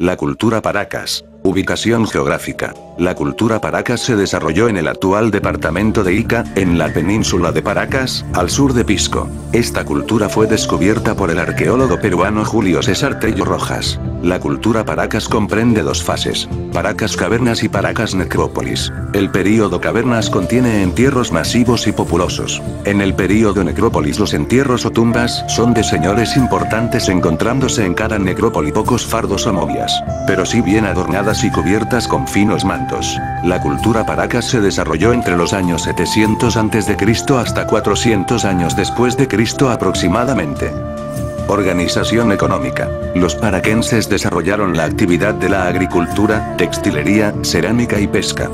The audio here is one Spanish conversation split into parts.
La cultura Paracas. Ubicación geográfica. La cultura Paracas se desarrolló en el actual departamento de Ica, en la península de Paracas, al sur de Pisco. Esta cultura fue descubierta por el arqueólogo peruano Julio César Tello Rojas. La cultura Paracas comprende dos fases. Paracas Cavernas y Paracas Necrópolis. El período Cavernas contiene entierros masivos y populosos. En el período Necrópolis los entierros o tumbas son de señores importantes encontrándose en cada necrópoli pocos fardos o momias. Pero si bien adornadas y cubiertas con finos mantos. La cultura Paracas se desarrolló entre los años 700 a.C. hasta 400 años después de Cristo aproximadamente. Organización económica. Los paraquenses desarrollaron la actividad de la agricultura, textilería, cerámica y pesca.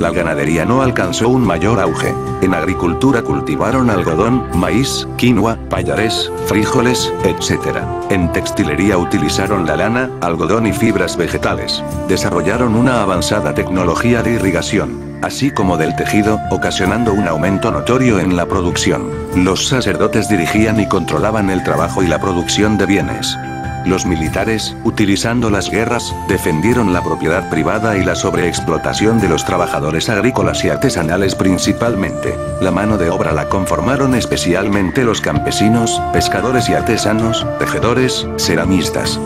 La ganadería no alcanzó un mayor auge. En agricultura cultivaron algodón, maíz, quinoa, payarés, frijoles, etc. En textilería utilizaron la lana, algodón y fibras vegetales. Desarrollaron una avanzada tecnología de irrigación, así como del tejido, ocasionando un aumento notorio en la producción. Los sacerdotes dirigían y controlaban el trabajo y la producción de bienes. Los militares, utilizando las guerras, defendieron la propiedad privada y la sobreexplotación de los trabajadores agrícolas y artesanales principalmente. La mano de obra la conformaron especialmente los campesinos, pescadores y artesanos, tejedores, ceramistas.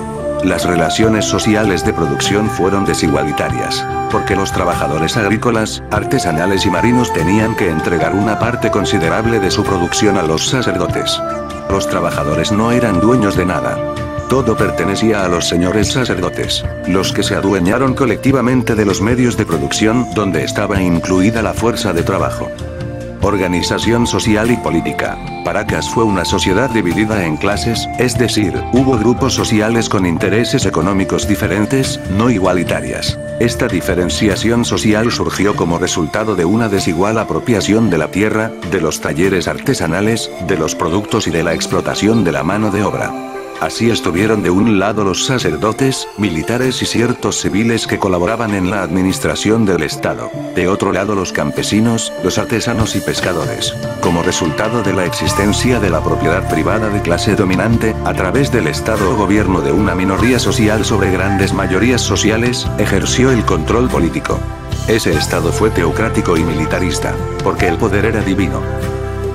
Las relaciones sociales de producción fueron desigualitarias, porque los trabajadores agrícolas, artesanales y marinos tenían que entregar una parte considerable de su producción a los sacerdotes. Los trabajadores no eran dueños de nada. Todo pertenecía a los señores sacerdotes, los que se adueñaron colectivamente de los medios de producción donde estaba incluida la fuerza de trabajo. Organización social y política. Paracas fue una sociedad dividida en clases, es decir, hubo grupos sociales con intereses económicos diferentes, no igualitarias. Esta diferenciación social surgió como resultado de una desigual apropiación de la tierra, de los talleres artesanales, de los productos y de la explotación de la mano de obra. Así estuvieron de un lado los sacerdotes, militares y ciertos civiles que colaboraban en la administración del Estado. De otro lado los campesinos, los artesanos y pescadores. Como resultado de la existencia de la propiedad privada de clase dominante, a través del Estado o gobierno de una minoría social sobre grandes mayorías sociales, ejerció el control político. Ese Estado fue teocrático y militarista, porque el poder era divino.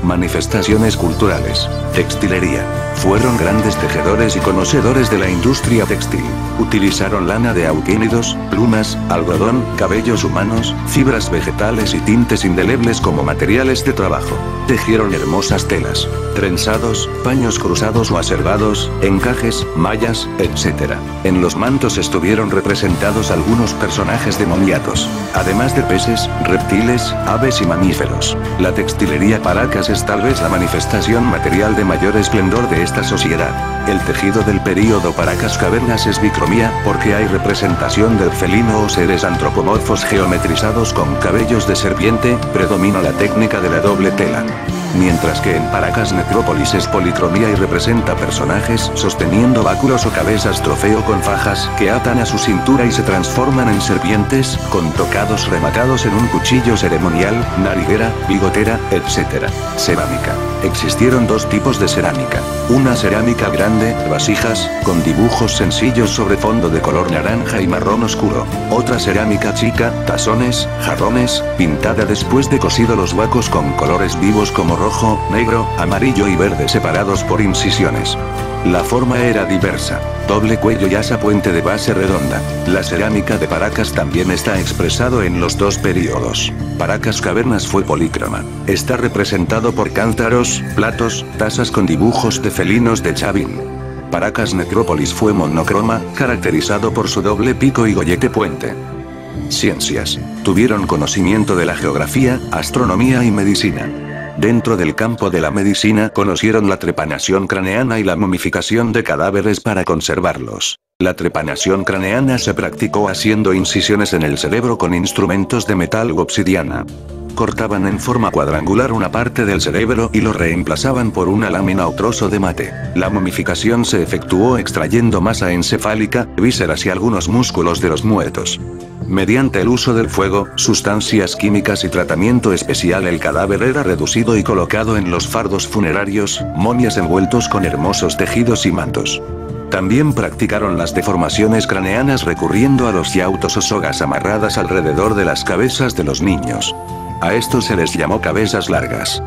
Manifestaciones culturales. Textilería. Fueron grandes tejedores y conocedores de la industria textil. Utilizaron lana de auquínidos, plumas, algodón, cabellos humanos, fibras vegetales y tintes indelebles como materiales de trabajo. Tejieron hermosas telas, trenzados, paños cruzados o acervados, encajes, mallas, etc. En los mantos estuvieron representados algunos personajes demoniatos, además de peces, reptiles, aves y mamíferos. La textilería Paracas tal vez la manifestación material de mayor esplendor de esta sociedad. El tejido del período Paracas Cavernas es bicromía, porque hay representación del felino o seres antropomorfos geometrizados con cabellos de serpiente, predomina la técnica de la doble tela. Mientras que en Paracas Necrópolis es policromía y representa personajes sosteniendo báculos o cabezas trofeo con fajas que atan a su cintura y se transforman en serpientes, con tocados rematados en un cuchillo ceremonial, nariguera, bigotera, etc. Cerámica. Existieron dos tipos de cerámica. Una cerámica grande, vasijas, con dibujos sencillos sobre fondo de color naranja y marrón oscuro. Otra cerámica chica, tazones, jarrones, pintada después de cosido los huecos con colores vivos como rojo, negro, amarillo y verde separados por incisiones. La forma era diversa. Doble cuello y asa puente de base redonda. La cerámica de Paracas también está expresado en los dos periodos. Paracas Cavernas fue polícroma. Está representado por cántaros, platos, tazas con dibujos de felinos de Chavín. Paracas Necrópolis fue monocroma, caracterizado por su doble pico y gollete puente. Ciencias. Tuvieron conocimiento de la geografía, astronomía y medicina. Dentro del campo de la medicina conocieron la trepanación craneana y la momificación de cadáveres para conservarlos. La trepanación craneana se practicó haciendo incisiones en el cerebro con instrumentos de metal u obsidiana. Cortaban en forma cuadrangular una parte del cerebro y lo reemplazaban por una lámina o trozo de mate. La momificación se efectuó extrayendo masa encefálica, vísceras y algunos músculos de los muertos. Mediante el uso del fuego, sustancias químicas y tratamiento especial el cadáver era reducido y colocado en los fardos funerarios, momias envueltos con hermosos tejidos y mantos. También practicaron las deformaciones craneanas recurriendo a los yautos o sogas amarradas alrededor de las cabezas de los niños. A estos se les llamó cabezas largas.